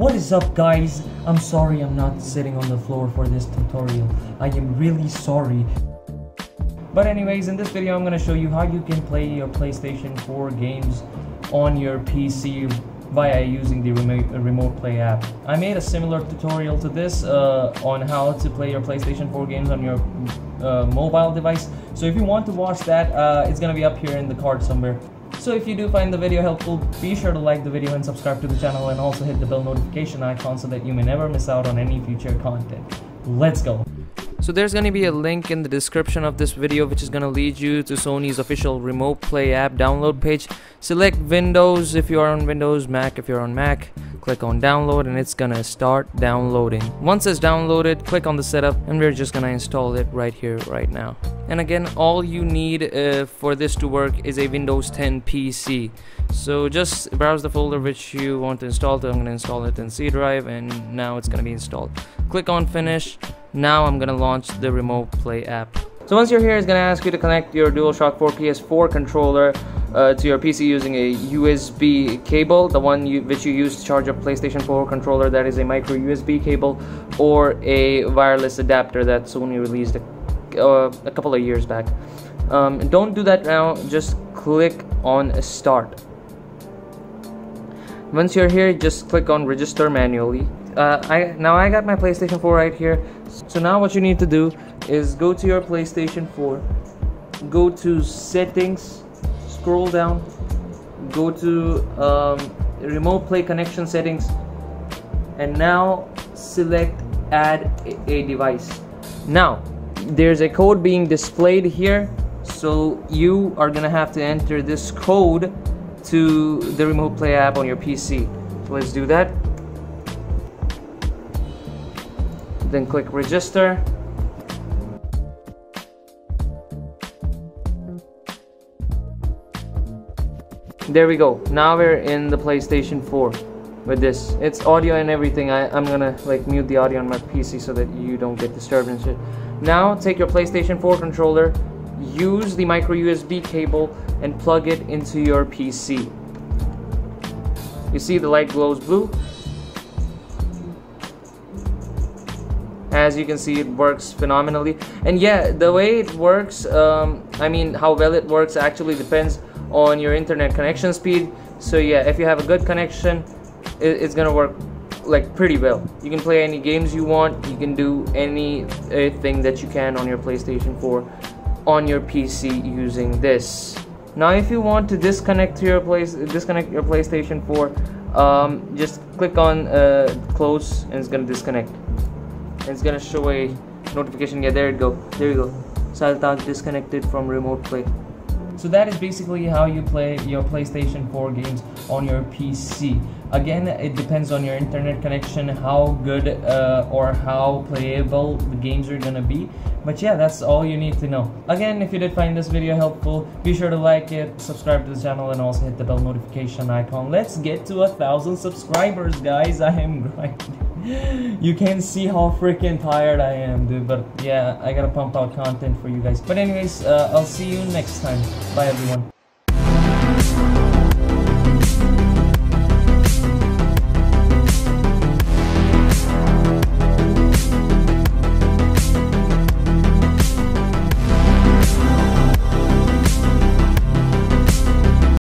What is up guys? I'm sorry I'm not sitting on the floor for this tutorial. I am really sorry. But anyways, in this video I'm to show you how you can play your PlayStation 4 games on your PC via using the remote play app. I made a similar tutorial to this uh, on how to play your PlayStation 4 games on your uh, mobile device. So if you want to watch that, uh, it's gonna be up here in the card somewhere. So if you do find the video helpful, be sure to like the video and subscribe to the channel and also hit the bell notification icon so that you may never miss out on any future content. Let's go! So there's going to be a link in the description of this video which is going to lead you to Sony's official remote play app download page. Select Windows if you are on Windows, Mac if you're on Mac. Click on download and it's gonna start downloading. Once it's downloaded, click on the setup and we're just gonna install it right here, right now. And again, all you need uh, for this to work is a Windows 10 PC. So just browse the folder which you want to install. I'm gonna install it in C drive and now it's gonna be installed. Click on finish now I'm gonna launch the remote play app. So once you're here, it's gonna ask you to connect your DualShock 4 PS4 controller uh, to your PC using a USB cable, the one you, which you use to charge a PlayStation 4 controller that is a micro USB cable, or a wireless adapter that Sony released a, uh, a couple of years back. Um, don't do that now, just click on start. Once you're here, just click on register manually. Uh, I Now I got my PlayStation 4 right here. So now what you need to do is go to your PlayStation 4, go to settings, scroll down, go to um, remote play connection settings, and now select add a device. Now there's a code being displayed here, so you are gonna have to enter this code to the remote play app on your PC. So let's do that. Then click register. There we go. Now we're in the PlayStation 4 with this. It's audio and everything. I, I'm gonna like mute the audio on my PC so that you don't get disturbed and shit. Now take your PlayStation 4 controller, use the micro USB cable and plug it into your PC. You see the light glows blue? As you can see, it works phenomenally. And yeah, the way it works, um, I mean, how well it works actually depends on your internet connection speed. So yeah, if you have a good connection, it, it's gonna work like pretty well. You can play any games you want. You can do anything that you can on your PlayStation 4 on your PC using this. Now, if you want to disconnect your place, disconnect your PlayStation 4, um, just click on uh, close, and it's gonna disconnect. And it's gonna show a notification. Yeah, there it go. There you go. Saltag disconnected from remote play. So that is basically how you play your PlayStation 4 games on your PC. Again, it depends on your internet connection, how good uh, or how playable the games are gonna be. But yeah, that's all you need to know. Again, if you did find this video helpful, be sure to like it, subscribe to the channel, and also hit the bell notification icon. Let's get to a thousand subscribers, guys. I am grinding. You can see how freaking tired I am, dude. But yeah, I gotta pump out content for you guys. But anyways, uh, I'll see you next time. Bye, everyone.